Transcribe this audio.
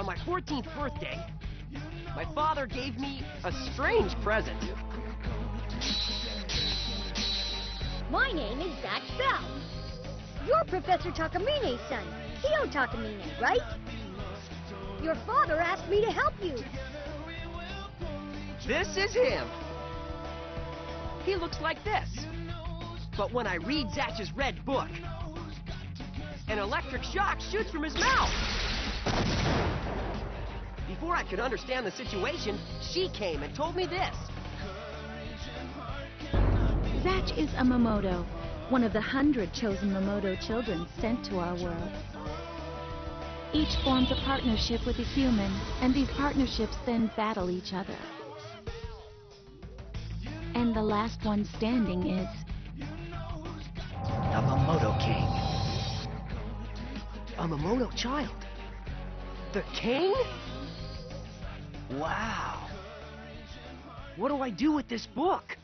On my 14th birthday, my father gave me a strange present. My name is Zatch Bell. You're Professor Takamine's son, Kiyo Takamine, right? Your father asked me to help you. This is him. He looks like this. But when I read Zatch's red book, an electric shock shoots from his mouth. Before I could understand the situation, she came and told me this. Zatch is a Mamodo, one of the hundred chosen Mamodo children sent to our world. Each forms a partnership with a human, and these partnerships then battle each other. And the last one standing is A Mamodo king. A Mamodo child. The king? Wow. What do I do with this book?